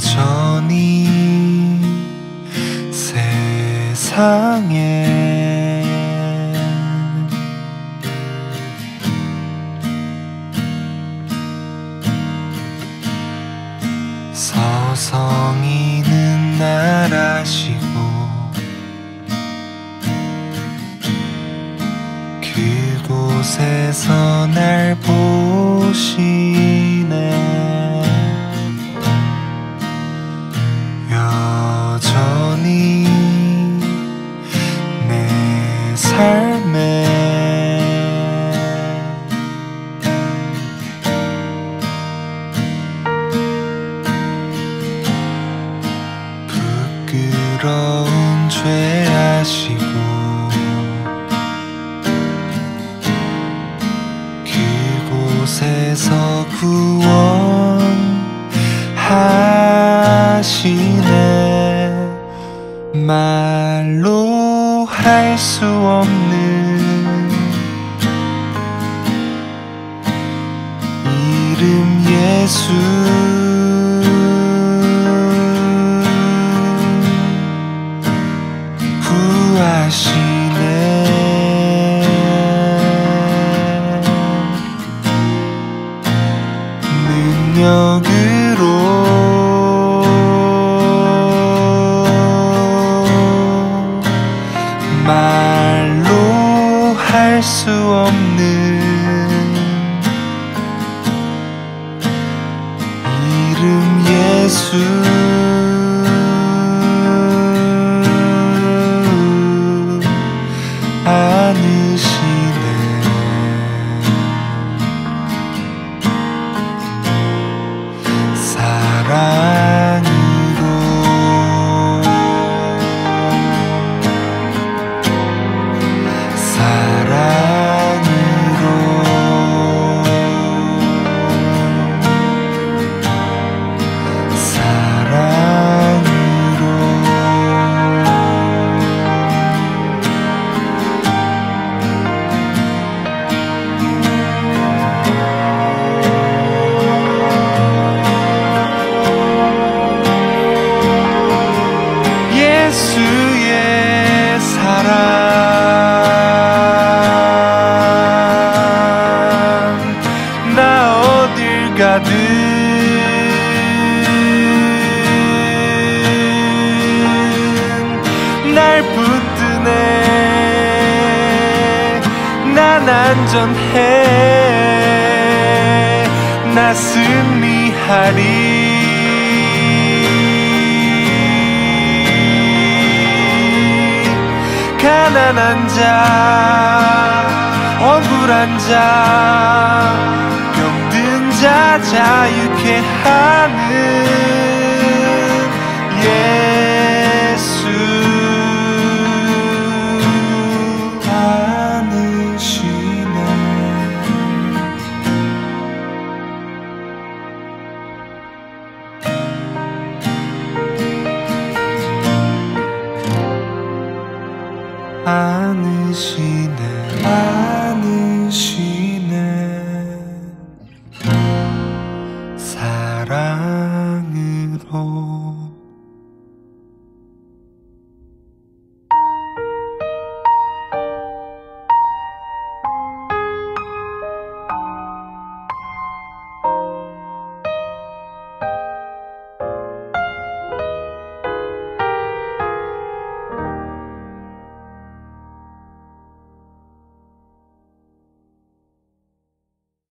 여전히 세상에. 서성이는 나라시고 그곳에서 날 보시네 부끄러운 죄 아시고 그곳에서 구원하시네. 말로 할 수 없는 이름 예수 수 없는 이름 예수 안전해. 나슴이 하리. 가난한 자 억울한 자 병든 자 자유케 하는 예수. home.